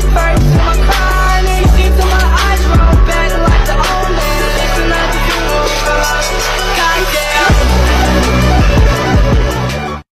the first